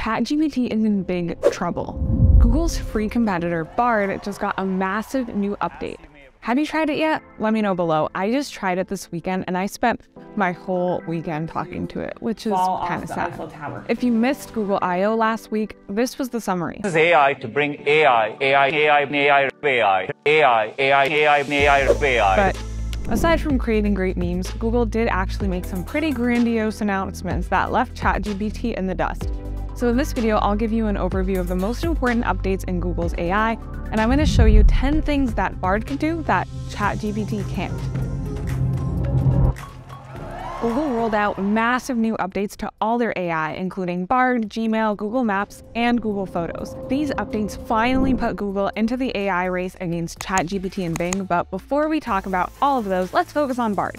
ChatGPT is in big trouble. Google's free competitor Bard just got a massive new update. Have you tried it yet? Let me know below. I just tried it this weekend and I spent my whole weekend talking to it, which is kind of sad. If you missed Google I.O. last week, this was the summary. This is AI to bring AI, AI, AI, AI, AI, AI, AI, AI, AI, AI. But Aside from creating great memes, Google did actually make some pretty grandiose announcements that left ChatGPT in the dust. So in this video, I'll give you an overview of the most important updates in Google's AI, and I'm going to show you 10 things that Bard can do that ChatGPT can't. Google rolled out massive new updates to all their AI, including Bard, Gmail, Google Maps, and Google Photos. These updates finally put Google into the AI race against ChatGPT and Bing, but before we talk about all of those, let's focus on Bard.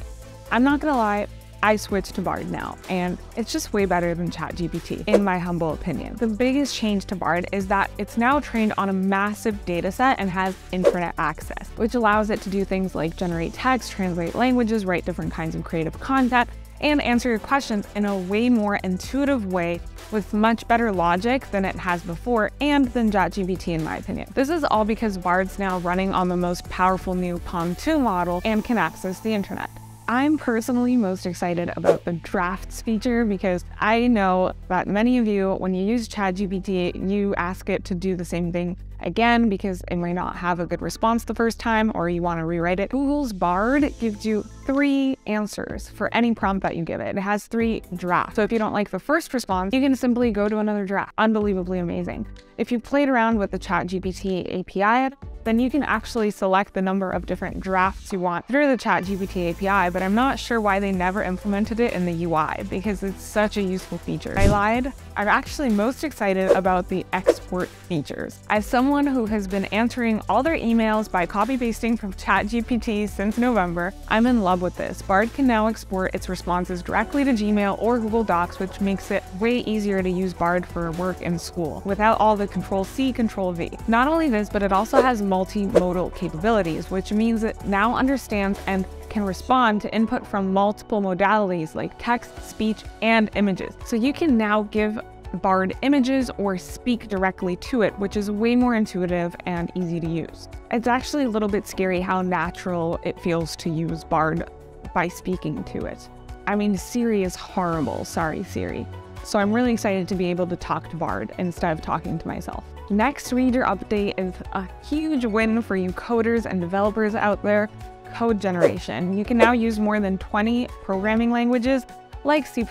I'm not gonna lie, I switched to Bard now, and it's just way better than ChatGPT, in my humble opinion. The biggest change to Bard is that it's now trained on a massive dataset and has internet access, which allows it to do things like generate text, translate languages, write different kinds of creative content, and answer your questions in a way more intuitive way with much better logic than it has before and than ChatGPT in my opinion. This is all because Bard's now running on the most powerful new PaLM 2 model and can access the internet. I'm personally most excited about the drafts feature because I know that many of you, when you use ChatGPT, you ask it to do the same thing again because it might not have a good response the first time or you want to rewrite it. Google's Bard gives you three answers for any prompt that you give it. It has three drafts. So if you don't like the first response, you can simply go to another draft. Unbelievably amazing. If you played around with the ChatGPT API, then you can actually select the number of different drafts you want through the ChatGPT API, but I'm not sure why they never implemented it in the UI because it's such a useful feature. I lied. I'm actually most excited about the export features. As someone who has been answering all their emails by copy pasting from ChatGPT since November, I'm in love with this. Bard can now export its responses directly to Gmail or Google Docs, which makes it way easier to use Bard for work and school without all the Control C, Control V. Not only this, but it also has multimodal capabilities, which means it now understands and can respond to input from multiple modalities like text, speech, and images. So you can now give Bard images or speak directly to it, which is way more intuitive and easy to use. It's actually a little bit scary how natural it feels to use Bard by speaking to it. I mean, Siri is horrible. Sorry, Siri. So I'm really excited to be able to talk to Bard instead of talking to myself. Next reader update is a huge win for you coders and developers out there, code generation. You can now use more than 20 programming languages like C++,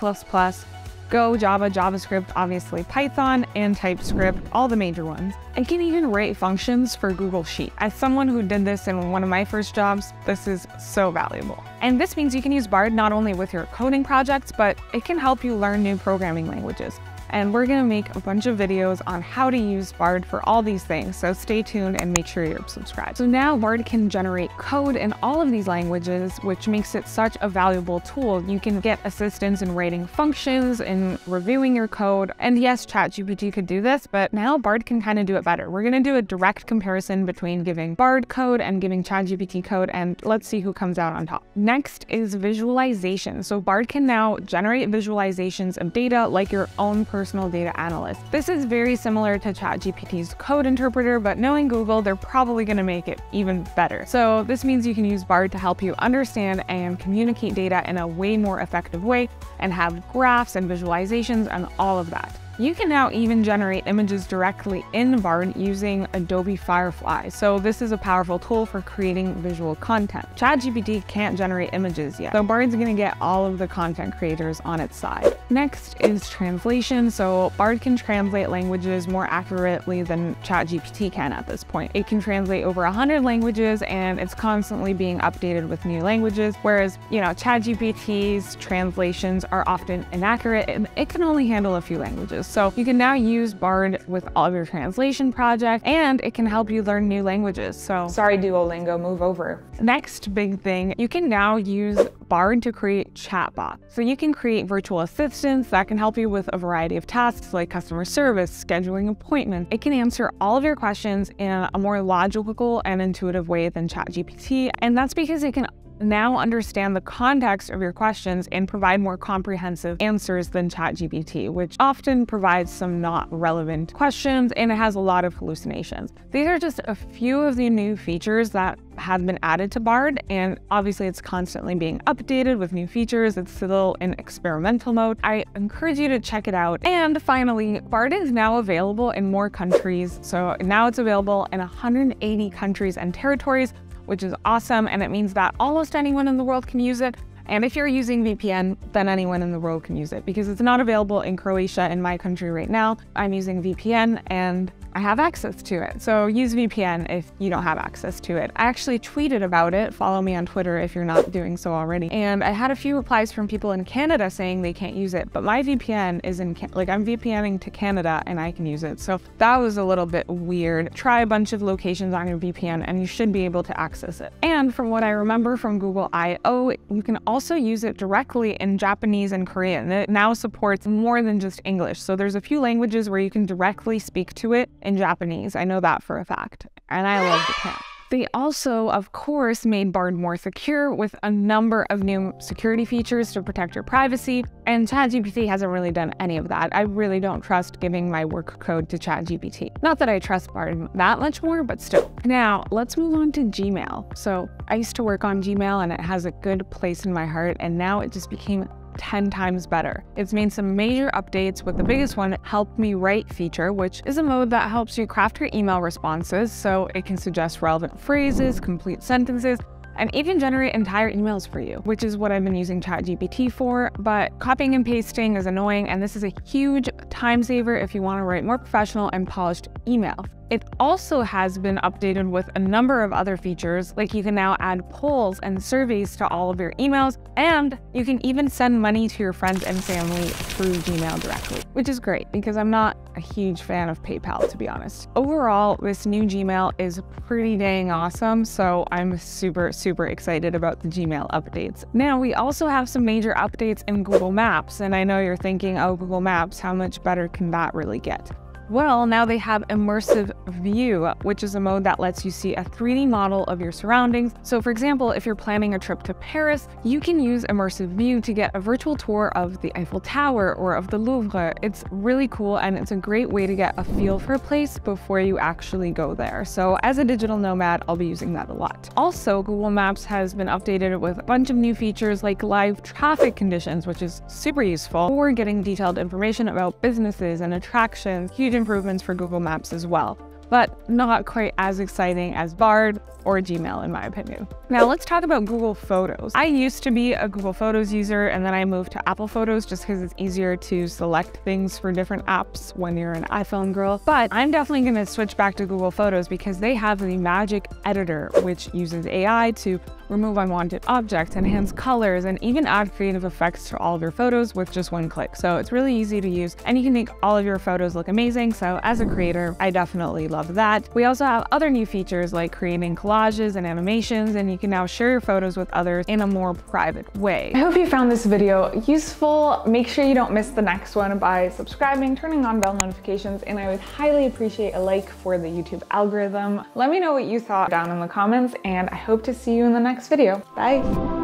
Go, Java, JavaScript, obviously Python, and TypeScript, all the major ones. I can even write functions for Google Sheet. As someone who did this in one of my first jobs, this is so valuable. And this means you can use Bard not only with your coding projects, but it can help you learn new programming languages and we're gonna make a bunch of videos on how to use Bard for all these things, so stay tuned and make sure you're subscribed. So now Bard can generate code in all of these languages, which makes it such a valuable tool. You can get assistance in writing functions in reviewing your code. And yes, ChatGPT could do this, but now Bard can kind of do it better. We're gonna do a direct comparison between giving Bard code and giving ChatGPT code, and let's see who comes out on top. Next is visualization. So Bard can now generate visualizations of data like your own personal personal data analyst. This is very similar to ChatGPT's code interpreter, but knowing Google, they're probably going to make it even better. So this means you can use Bard to help you understand and communicate data in a way more effective way and have graphs and visualizations and all of that. You can now even generate images directly in Bard using Adobe Firefly. So this is a powerful tool for creating visual content. ChatGPT can't generate images yet, so Bard's gonna get all of the content creators on its side. Next is translation. So Bard can translate languages more accurately than ChatGPT can at this point. It can translate over 100 languages and it's constantly being updated with new languages, whereas, you know, ChatGPT's translations are often inaccurate and it can only handle a few languages. So you can now use Bard with all of your translation projects and it can help you learn new languages. So sorry Duolingo, move over. Next big thing, you can now use Bard to create chatbots. So you can create virtual assistants that can help you with a variety of tasks like customer service, scheduling appointments. It can answer all of your questions in a more logical and intuitive way than ChatGPT. And that's because it can now understand the context of your questions and provide more comprehensive answers than ChatGPT, which often provides some not relevant questions and it has a lot of hallucinations. These are just a few of the new features that have been added to Bard, and obviously it's constantly being updated with new features. It's still in experimental mode. I encourage you to check it out. And finally, Bard is now available in more countries. So now it's available in 180 countries and territories, which is awesome. And it means that almost anyone in the world can use it. And if you're using VPN, then anyone in the world can use it because it's not available in Croatia in my country right now. I'm using VPN and I have access to it. So use VPN if you don't have access to it. I actually tweeted about it. Follow me on Twitter if you're not doing so already. And I had a few replies from people in Canada saying they can't use it, but my VPN is in, like I'm VPNing to Canada and I can use it. So that was a little bit weird. Try a bunch of locations on your VPN and you should be able to access it. And from what I remember from Google I.O., you can also use it directly in Japanese and Korean. It now supports more than just English. So there's a few languages where you can directly speak to it in Japanese. I know that for a fact. And I love Japan. They also, of course, made Bard more secure with a number of new security features to protect your privacy, and ChatGPT hasn't really done any of that. I really don't trust giving my work code to ChatGPT. Not that I trust Bard that much more, but still. Now, let's move on to Gmail. So, I used to work on Gmail and it has a good place in my heart, and now it just became 10 times better. It's made some major updates with the biggest one, Help Me Write feature, which is a mode that helps you craft your email responses so it can suggest relevant phrases, complete sentences, and even generate entire emails for you, which is what I've been using ChatGPT for. But copying and pasting is annoying, and this is a huge time saver if you want to write more professional and polished email. It also has been updated with a number of other features, like you can now add polls and surveys to all of your emails, and you can even send money to your friends and family through Gmail directly, which is great because I'm not a huge fan of PayPal, to be honest. Overall, this new Gmail is pretty dang awesome, so I'm super, super excited about the Gmail updates. Now, we also have some major updates in Google Maps, and I know you're thinking, oh, Google Maps, how much better can that really get? Well, now they have Immersive View, which is a mode that lets you see a 3D model of your surroundings. So for example, if you're planning a trip to Paris, you can use Immersive View to get a virtual tour of the Eiffel Tower or of the Louvre. It's really cool and it's a great way to get a feel for a place before you actually go there. So as a digital nomad, I'll be using that a lot. Also, Google Maps has been updated with a bunch of new features like live traffic conditions, which is super useful for getting detailed information about businesses and attractions, huge improvements for Google Maps as well but not quite as exciting as Bard or Gmail in my opinion. Now let's talk about Google Photos. I used to be a Google Photos user and then I moved to Apple Photos just because it's easier to select things for different apps when you're an iPhone girl. But I'm definitely going to switch back to Google Photos because they have the Magic Editor, which uses AI to remove unwanted objects, enhance colors, and even add creative effects to all of your photos with just one click. So it's really easy to use and you can make all of your photos look amazing. So as a creator, I definitely love that. We also have other new features like creating collages and animations, and you can now share your photos with others in a more private way. I hope you found this video useful. Make sure you don't miss the next one by subscribing, turning on bell notifications, and I would highly appreciate a like for the YouTube algorithm. Let me know what you thought down in the comments, and I hope to see you in the next video. Bye!